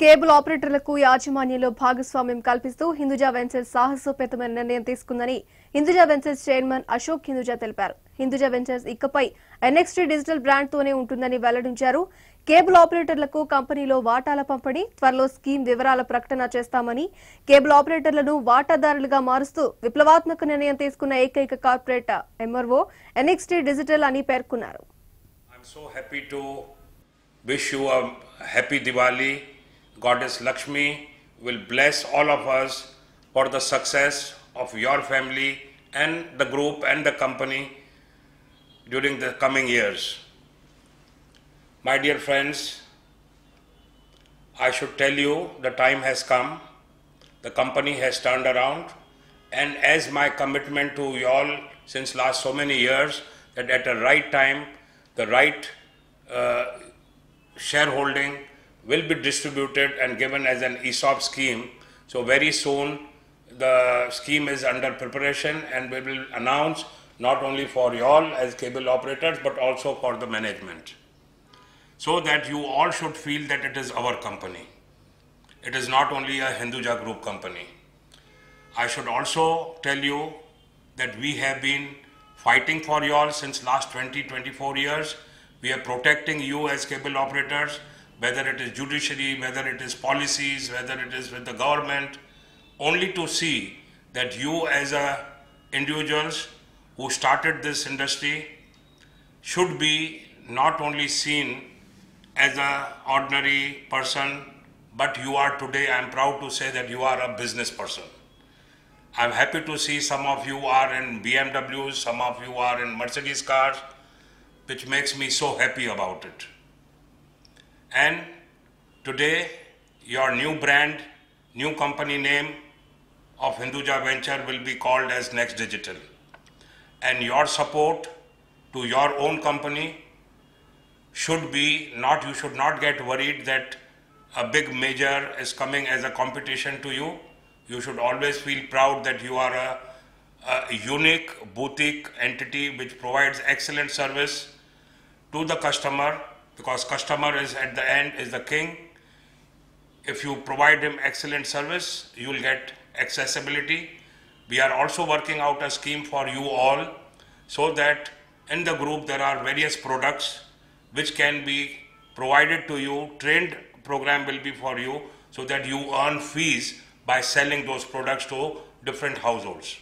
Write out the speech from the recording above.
Cable ఆపరేటర్లకు యాజమాన్యంలో భాగస్వామ్యం కల్పిస్తూ హిందూజా వెంచర్స్ సాహసోపేతమైన నిర్ణయం తీసుకుందని హిందూజా వెంచర్స్ చైర్మన్ అశోక్ హిందూజా తెలిపారు. హిందూజా వెంచర్స్ ఇకపై ఎన్ఎక్స్టీ డిజిటల్ బ్రాండ్తోనే ఉంటుందని వెల్లడించారు. కేబుల్ ఆపరేటర్లకు కంపెనీలో వాటాల పంపిణీ త్వరలో స్కీమ్ వివరాల ప్రకటన చేస్తామని కేబుల్ ఆపరేటర్లను వాటాదారులుగా మారుస్తూ విప్లవాత్మక నిర్ణయం తీసుకున్న ఏకైక కార్పొరేట్ ఎంఆర్ఓ ఎన్ఎక్స్టీ డిజిటల్ అని పేర్కొన్నారు. I'm so happy to wish you a happy Diwali. Goddess Lakshmi will bless all of us for the success of your family and the group and the company during the coming years. My dear friends, I should tell you the time has come, the company has turned around, and as my commitment to you all since last so many years, that at the right time, the right uh, shareholding will be distributed and given as an ESOP scheme. So very soon, the scheme is under preparation and we will announce not only for you all as cable operators, but also for the management so that you all should feel that it is our company. It is not only a Hinduja group company. I should also tell you that we have been fighting for you all since last 20, 24 years. We are protecting you as cable operators, whether it is judiciary, whether it is policies, whether it is with the government, only to see that you as a individuals who started this industry should be not only seen as an ordinary person, but you are today, I am proud to say that you are a business person. I'm happy to see some of you are in BMWs, some of you are in Mercedes cars, which makes me so happy about it. And today, your new brand, new company name of Hinduja Venture will be called as NXT Digital. And your support to your own company should be not, you should not get worried that a big major is coming as a competition to you. You should always feel proud that you are a, a unique boutique entity which provides excellent service to the customer because customer is at the end is the king. If you provide him excellent service, you will get accessibility. We are also working out a scheme for you all so that in the group there are various products which can be provided to you. Trained program will be for you so that you earn fees by selling those products to different households.